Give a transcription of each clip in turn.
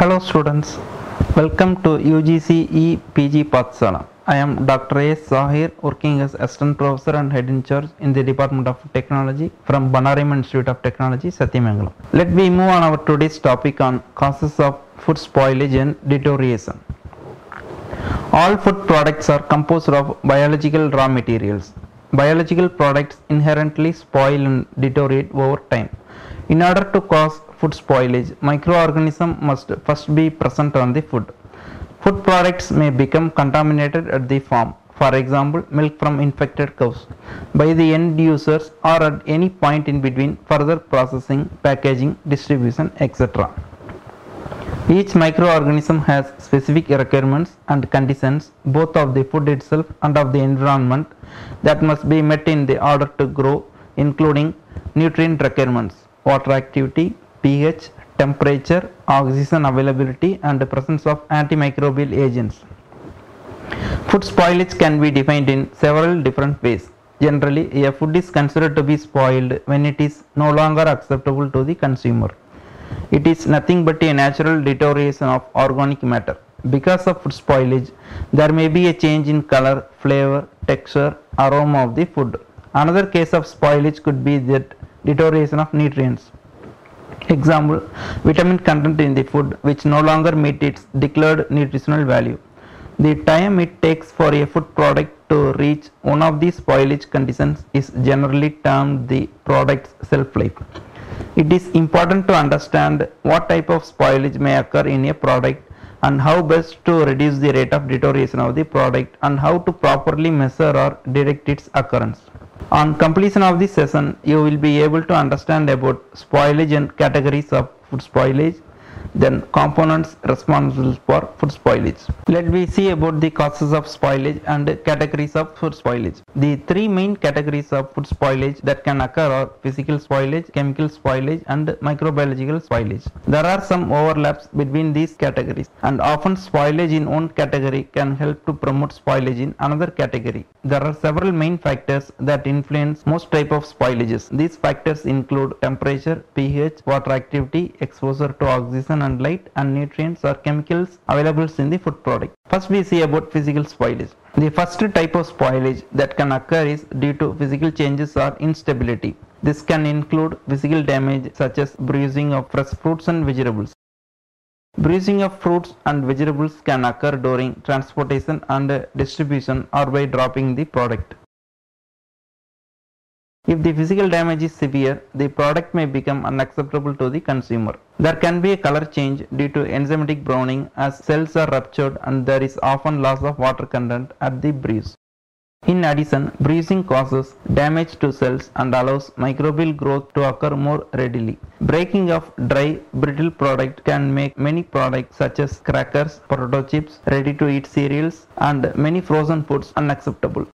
Hello students, welcome to UGC ePG Pathshala. I am Dr. A. Sahir working as Assistant Professor and Head in Charge in the Department of Technology from Bannari Amman Institute of Technology, Satyamangalam. Let me move on our today's topic on causes of food spoilage and deterioration. All food products are composed of biological raw materials. Biological products inherently spoil and deteriorate over time. In order to cause food spoilage, Microorganism must first be present on the food. Food products may become contaminated at the farm, for example, milk from infected cows, by the end users or at any point in between further processing, packaging, distribution, etc. Each microorganism has specific requirements and conditions both of the food itself and of the environment that must be met in the order to grow including nutrient requirements, water activity, pH, temperature, oxygen availability and the presence of antimicrobial agents. Food spoilage can be defined in several different ways. Generally, a food is considered to be spoiled when it is no longer acceptable to the consumer. It is nothing but a natural deterioration of organic matter. Because of food spoilage, there may be a change in color, flavor, texture, aroma of the food. Another case of spoilage could be the deterioration of nutrients. Example, vitamin content in the food which no longer meet its declared nutritional value. The time it takes for a food product to reach one of these spoilage conditions is generally termed the product's shelf life. It is important to understand what type of spoilage may occur in a product and how best to reduce the rate of deterioration of the product and how to properly measure or detect its occurrence. On completion of this session, you will be able to understand about spoilage and categories of food spoilage, then components responsible for food spoilage. Let me see about the causes of spoilage and categories of food spoilage. The three main categories of food spoilage that can occur are physical spoilage, chemical spoilage and microbiological spoilage. There are some overlaps between these categories and often spoilage in one category can help to promote spoilage in another category. There are several main factors that influence most type of spoilages. These factors include temperature, pH, water activity, exposure to oxygen and light and nutrients or chemicals available in the food product. First we see about physical spoilage. The first type of spoilage that can occur is due to physical changes or instability. This can include physical damage such as bruising of fresh fruits and vegetables. Bruising of fruits and vegetables can occur during transportation and distribution or by dropping the product. If the physical damage is severe, the product may become unacceptable to the consumer. There can be a color change due to enzymatic browning as cells are ruptured and there is often loss of water content at the bruise. In addition, bruising causes damage to cells and allows microbial growth to occur more readily. Breaking of dry, brittle product can make many products such as crackers, potato chips, ready-to-eat cereals and many frozen foods unacceptable.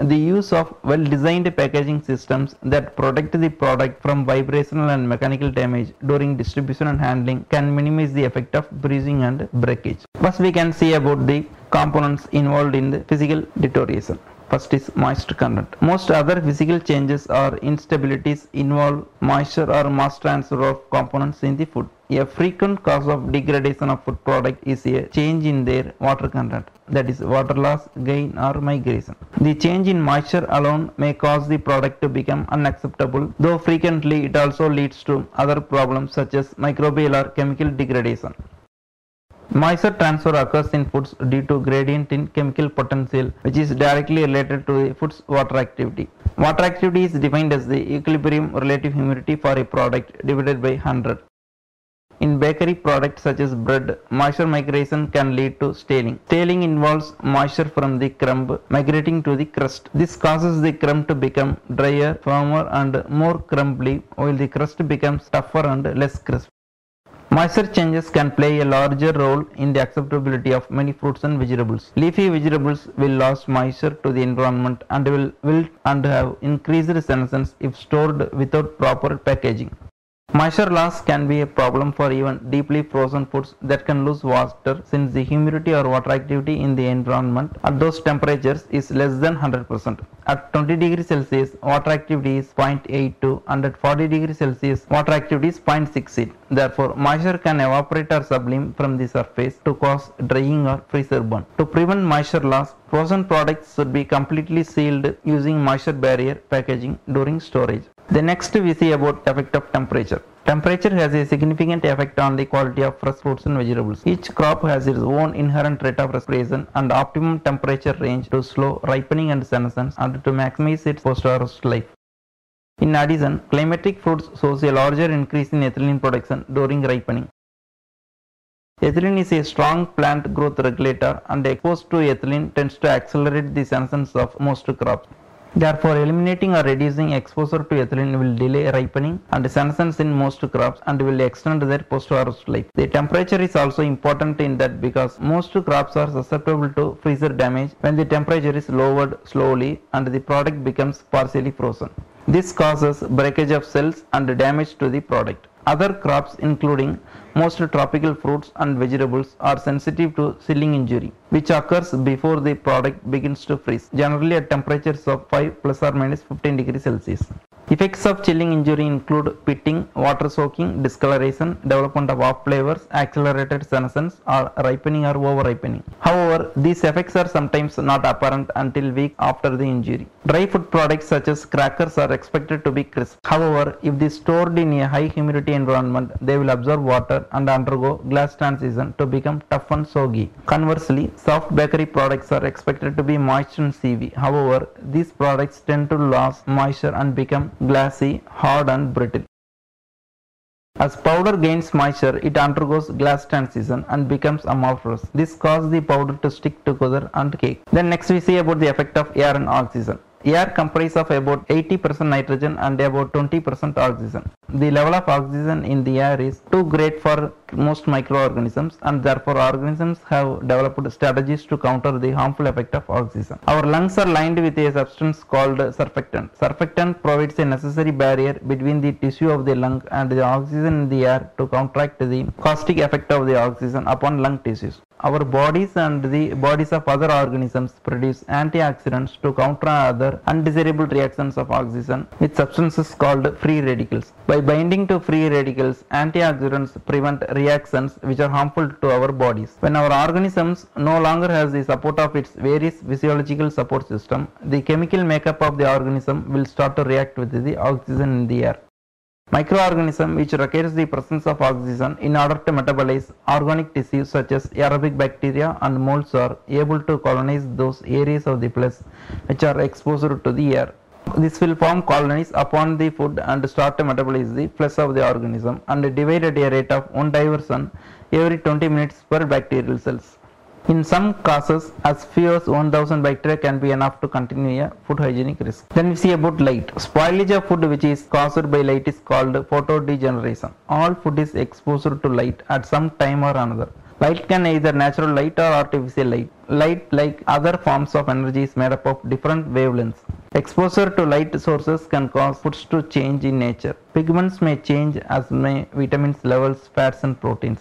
The use of well-designed packaging systems that protect the product from vibrational and mechanical damage during distribution and handling can minimize the effect of bruising and breakage. First we can see about the components involved in the physical deterioration. First is moisture content. Most other physical changes or instabilities involve moisture or mass transfer of components in the food. A frequent cause of degradation of food product is a change in their water content that is water loss, gain or migration. The change in moisture alone may cause the product to become unacceptable though frequently it also leads to other problems such as microbial or chemical degradation. Moisture transfer occurs in foods due to gradient in chemical potential which is directly related to the food's water activity. Water activity is defined as the equilibrium relative humidity for a product divided by 100. In bakery products such as bread, moisture migration can lead to staling. Staling involves moisture from the crumb migrating to the crust. This causes the crumb to become drier, firmer and more crumbly while the crust becomes tougher and less crisp. Moisture changes can play a larger role in the acceptability of many fruits and vegetables. Leafy vegetables will lose moisture to the environment and will wilt and have increased senescence if stored without proper packaging. Moisture loss can be a problem for even deeply frozen foods that can lose water since the humidity or water activity in the environment at those temperatures is less than 100%. At 20 degrees Celsius, water activity is 0.82 and at 40 degrees Celsius, water activity is 0.68. Therefore, moisture can evaporate or sublime from the surface to cause drying or freezer burn. To prevent moisture loss, frozen products should be completely sealed using moisture barrier packaging during storage. The next we see about effect of temperature. Temperature has a significant effect on the quality of fresh fruits and vegetables. Each crop has its own inherent rate of respiration and optimum temperature range to slow ripening and senescence and to maximize its post-harvest life. In addition, climacteric fruits shows a larger increase in ethylene production during ripening. Ethylene is a strong plant growth regulator and exposed to ethylene tends to accelerate the senescence of most crops. Therefore, eliminating or reducing exposure to ethylene will delay ripening and senescence in most crops and will extend their post-harvest life. The temperature is also important in that because most crops are susceptible to freezer damage when the temperature is lowered slowly and the product becomes partially frozen. This causes breakage of cells and damage to the product. Other crops including most tropical fruits and vegetables are sensitive to chilling injury which occurs before the product begins to freeze generally at temperatures of 5 plus or minus 15 degrees Celsius. Effects of chilling injury include pitting, water soaking, discoloration, development of off flavors, accelerated senescence or ripening or over ripening. However, these effects are sometimes not apparent until week after the injury. Dry food products such as crackers are expected to be crisp. However, if they stored in a high humidity environment, they will absorb water and undergo glass transition to become tough and soggy. Conversely, soft bakery products are expected to be moist and seamy. However, these products tend to lose moisture and become glassy, hard and brittle. As powder gains moisture, it undergoes glass transition and becomes amorphous. This causes the powder to stick together and cake. Then next we see about the effect of air and oxygen. Air comprises of about 80% nitrogen and about 20% oxygen. The level of oxygen in the air is too great for most microorganisms and therefore organisms have developed strategies to counter the harmful effect of oxygen. Our lungs are lined with a substance called surfactant. Surfactant provides a necessary barrier between the tissue of the lung and the oxygen in the air to counteract the caustic effect of the oxygen upon lung tissues. Our bodies and the bodies of other organisms produce antioxidants to counter other undesirable reactions of oxygen with substances called free radicals. By binding to free radicals, antioxidants prevent reactions which are harmful to our bodies. When our organisms no longer has the support of its various physiological support system, the chemical makeup of the organism will start to react with the oxygen in the air. Microorganism which requires the presence of oxygen in order to metabolize organic tissues such as aerobic bacteria and molds are able to colonize those areas of the flesh which are exposed to the air. This will form colonies upon the food and start to metabolize the flesh of the organism and divide at a rate of one diversion every 20 minutes per bacterial cells. In some cases, as few as 1000 bacteria can be enough to continue a food hygienic risk. Then we see about light. Spoilage of food which is caused by light is called photodegeneration. All food is exposed to light at some time or another. Light can either natural light or artificial light. Light, like other forms of energy, is made up of different wavelengths. Exposure to light sources can cause foods to change in nature. Pigments may change as may vitamins levels, fats and proteins.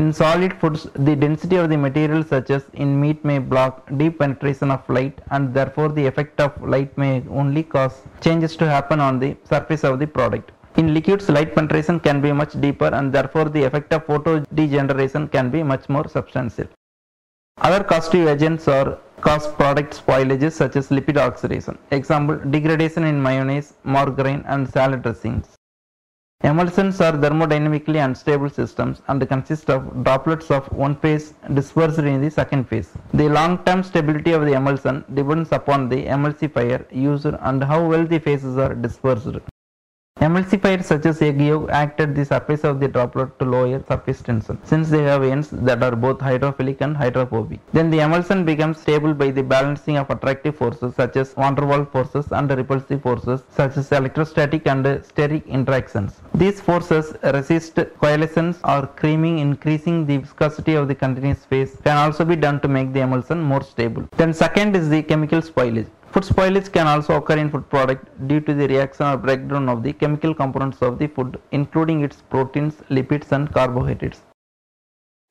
In solid foods, the density of the material such as in meat may block deep penetration of light and therefore the effect of light may only cause changes to happen on the surface of the product. In liquids, light penetration can be much deeper and therefore the effect of photo degeneration can be much more substantial. Other causative agents are cause product spoilages such as lipid oxidation. Example, degradation in mayonnaise, margarine and salad dressings. Emulsions are thermodynamically unstable systems and consist of droplets of one phase dispersed in the second phase. The long-term stability of the emulsion depends upon the emulsifier used and how well the phases are dispersed. Emulsifiers such as egg yolk act at the surface of the droplet to lower surface tension since they have ends that are both hydrophilic and hydrophobic. Then the emulsion becomes stable by the balancing of attractive forces such as van der Waals forces and repulsive forces such as electrostatic and steric interactions. These forces resist coalescence or creaming increasing the viscosity of the continuous phase can also be done to make the emulsion more stable. Then second is the chemical spoilage. Food spoilage can also occur in food product due to the reaction or breakdown of the chemical components of the food, including its proteins, lipids, and carbohydrates.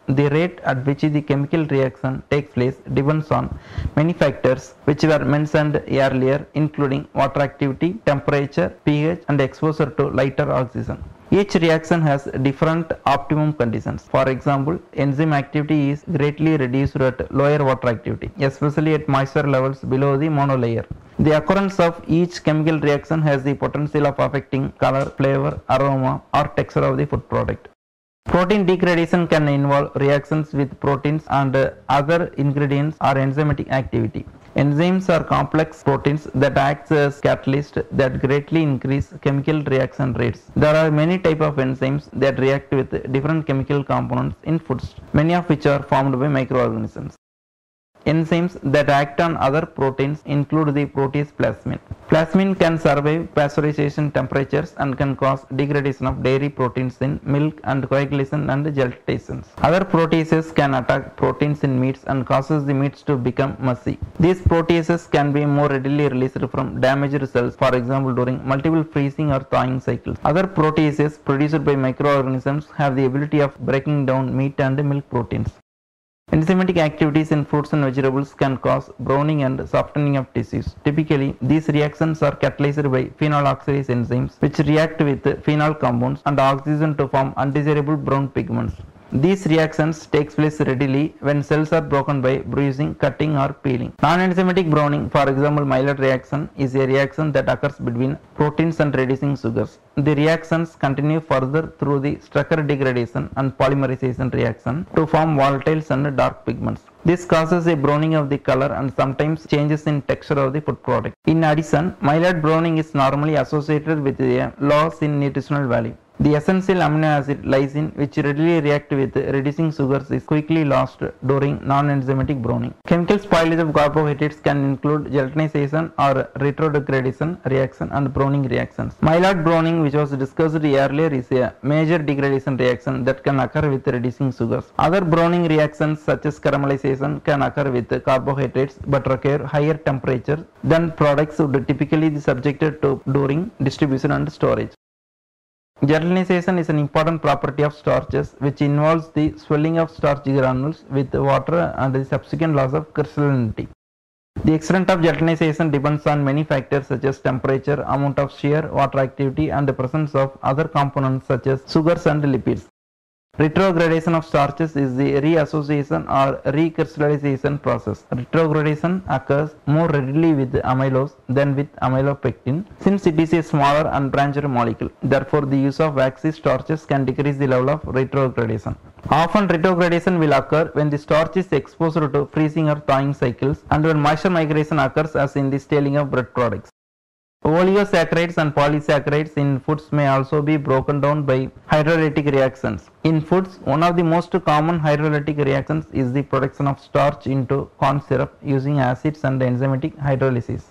The rate at which the chemical reaction takes place depends on many factors which were mentioned earlier including water activity, temperature, pH and exposure to lighter oxygen. Each reaction has different optimum conditions. For example, enzyme activity is greatly reduced at lower water activity, especially at moisture levels below the monolayer. The occurrence of each chemical reaction has the potential of affecting color, flavor, aroma or texture of the food product. Protein degradation can involve reactions with proteins and other ingredients or enzymatic activity. Enzymes are complex proteins that act as catalysts that greatly increase chemical reaction rates. There are many types of enzymes that react with different chemical components in foods, many of which are formed by microorganisms. Enzymes that act on other proteins include the protease plasmin. Plasmin can survive pasteurization temperatures and can cause degradation of dairy proteins in milk and coagulation and gelatizations. Other proteases can attack proteins in meats and causes the meats to become mushy. These proteases can be more readily released from damaged cells, for example during multiple freezing or thawing cycles. Other proteases produced by microorganisms have the ability of breaking down meat and milk proteins. Enzymatic activities in fruits and vegetables can cause browning and softening of tissues. Typically, these reactions are catalyzed by phenol oxidase enzymes which react with phenol compounds and oxygen to form undesirable brown pigments. These reactions takes place readily when cells are broken by bruising, cutting or peeling. Non-enzymatic browning, for example Maillard reaction, is a reaction that occurs between proteins and reducing sugars. The reactions continue further through the structure degradation and polymerization reaction to form volatiles and dark pigments. This causes a browning of the color and sometimes changes in texture of the food product. In addition, Maillard browning is normally associated with a loss in nutritional value. The essential amino acid lysine which readily react with reducing sugars is quickly lost during non-enzymatic browning. Chemical spoilage of carbohydrates can include gelatinization or retrodegradation reaction and browning reactions. Maillard browning which was discussed earlier is a major degradation reaction that can occur with reducing sugars. Other browning reactions such as caramelization can occur with carbohydrates but require higher temperature than products would typically be subjected to during distribution and storage. Gelatinization is an important property of starches which involves the swelling of starch granules with water and the subsequent loss of crystallinity. The extent of gelatinization depends on many factors such as temperature, amount of shear, water activity and the presence of other components such as sugars and lipids. Retrogradation of starches is the reassociation or recrystallization process. Retrogradation occurs more readily with amylose than with amylopectin since it is a smaller unbranched molecule. Therefore, the use of waxy starches can decrease the level of retrogradation. Often retrogradation will occur when the starch is exposed to freezing or thawing cycles and when moisture migration occurs as in the staling of bread products. Oligosaccharides and polysaccharides in foods may also be broken down by hydrolytic reactions. In foods, one of the most common hydrolytic reactions is the production of starch into corn syrup using acids and enzymatic hydrolysis.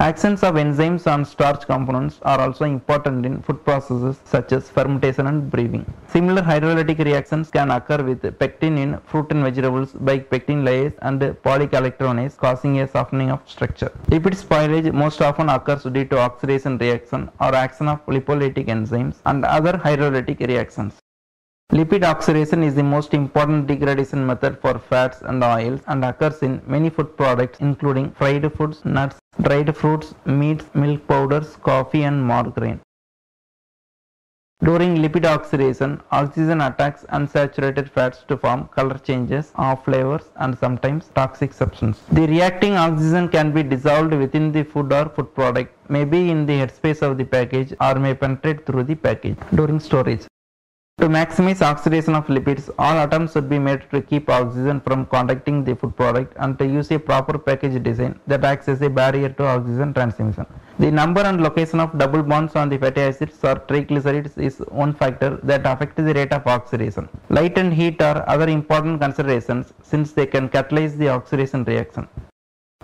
Actions of enzymes on starch components are also important in food processes such as fermentation and brewing. Similar hydrolytic reactions can occur with pectin in fruit and vegetables by pectin lyase and polygalacturonase causing a softening of structure. Lipid spoilage most often occurs due to oxidation reaction or action of lipolytic enzymes and other hydrolytic reactions. Lipid oxidation is the most important degradation method for fats and oils and occurs in many food products including fried foods, nuts, dried fruits, meats, milk powders, coffee and margarine. During lipid oxidation, oxygen attacks unsaturated fats to form color changes, off flavors and sometimes toxic substances. The reacting oxygen can be dissolved within the food or food product, may be in the headspace of the package or may penetrate through the package during storage. To maximize oxidation of lipids, all attempts should be made to keep oxygen from contacting the food product and to use a proper package design that acts as a barrier to oxygen transmission. The number and location of double bonds on the fatty acids or triglycerides is one factor that affects the rate of oxidation. Light and heat are other important considerations since they can catalyze the oxidation reaction.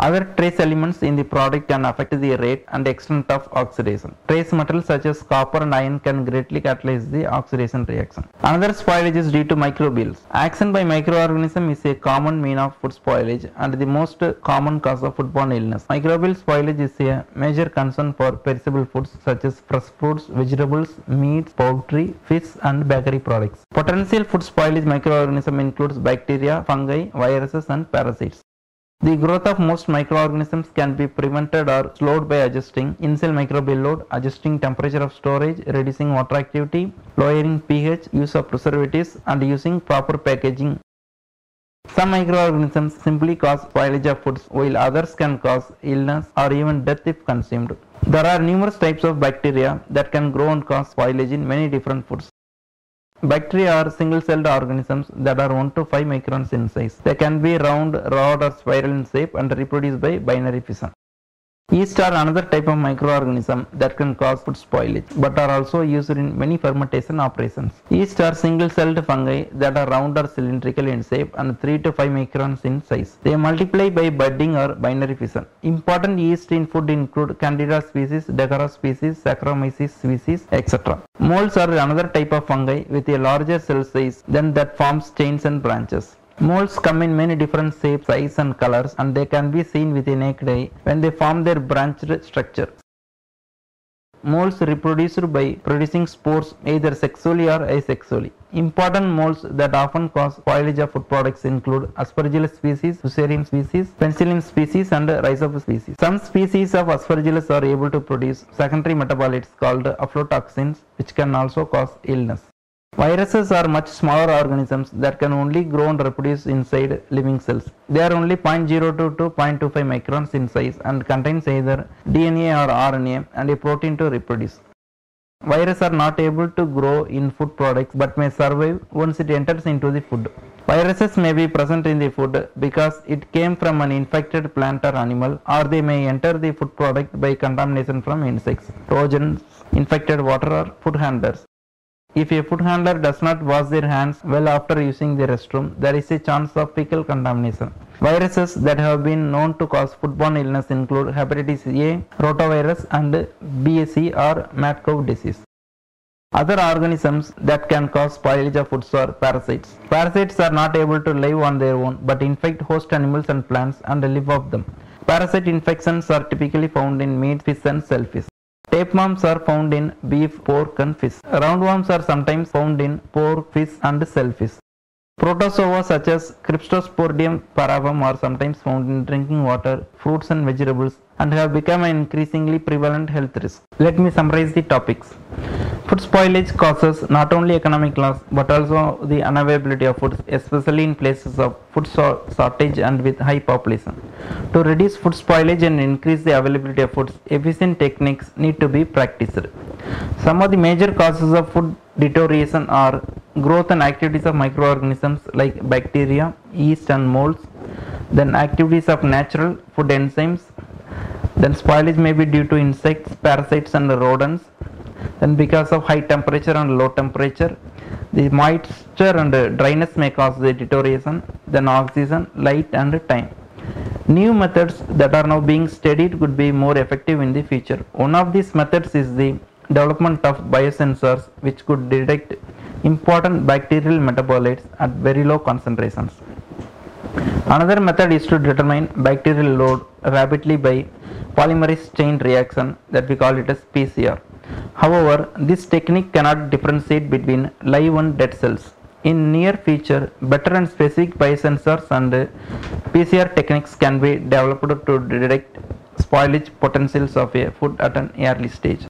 Other trace elements in the product can affect the rate and extent of oxidation. Trace metals such as copper and iron can greatly catalyze the oxidation reaction. Another spoilage is due to microbials. Action by microorganism is a common mean of food spoilage and the most common cause of foodborne illness. Microbial spoilage is a major concern for perishable foods such as fresh fruits, vegetables, meats, poultry, fish and bakery products. Potential food spoilage microorganism includes bacteria, fungi, viruses and parasites. The growth of most microorganisms can be prevented or slowed by adjusting in-cell microbial load, adjusting temperature of storage, reducing water activity, lowering pH, use of preservatives and using proper packaging. Some microorganisms simply cause spoilage of foods while others can cause illness or even death if consumed. There are numerous types of bacteria that can grow and cause spoilage in many different foods. Bacteria are single-celled organisms that are 1 to 5 microns in size. They can be round, rod or spiral in shape and reproduce by binary fission. Yeast are another type of microorganism that can cause food spoilage but are also used in many fermentation operations. Yeast are single-celled fungi that are round or cylindrical in shape and 3 to 5 microns in size. They multiply by budding or binary fission. Important yeast in food include Candida species, Debaryomyces species, Saccharomyces species, etc. Molds are another type of fungi with a larger cell size than that forms chains and branches. Molds come in many different shapes, sizes and colors and they can be seen with a naked eye when they form their branched structure. Molds reproduce by producing spores either sexually or asexually. Important molds that often cause spoilage of food products include Aspergillus species, Fusarium species, Penicillium species and Rhizopus species. Some species of Aspergillus are able to produce secondary metabolites called aflatoxins which can also cause illness. Viruses are much smaller organisms that can only grow and reproduce inside living cells. They are only 0.02 to 0.25 microns in size and contains either DNA or RNA and a protein to reproduce. Viruses are not able to grow in food products but may survive once it enters into the food. Viruses may be present in the food because it came from an infected plant or animal or they may enter the food product by contamination from insects, trojans, infected water or food handlers. If a food handler does not wash their hands well after using the restroom, there is a chance of fecal contamination. Viruses that have been known to cause foodborne illness include hepatitis A, rotavirus and BSE or mad cow disease. Other organisms that can cause spoilage of foods are parasites. Parasites are not able to live on their own but infect host animals and plants and live off them. Parasite infections are typically found in meat, fish and shellfish. Tapeworms are found in beef, pork and fish. Roundworms are sometimes found in pork, fish and shellfish. Protozoa such as Cryptosporidium parvum are sometimes found in drinking water, fruits and vegetables and have become an increasingly prevalent health risk. Let me summarize the topics. Food spoilage causes not only economic loss but also the unavailability of food, especially in places of food shortage and with high population. To reduce food spoilage and increase the availability of foods, efficient techniques need to be practiced. Some of the major causes of food deterioration are growth and activities of microorganisms like bacteria, yeast and molds, then activities of natural food enzymes, then spoilage may be due to insects, parasites and rodents, then because of high temperature and low temperature, the moisture and dryness may cause the deterioration, then oxygen, light and time. New methods that are now being studied could be more effective in the future. One of these methods is the development of biosensors which could detect important bacterial metabolites at very low concentrations. Another method is to determine bacterial load rapidly by polymerase chain reaction that we call it as PCR. However, this technique cannot differentiate between live and dead cells. In near future, better and specific biosensors and PCR techniques can be developed to detect spoilage potentials of a food at an early stage.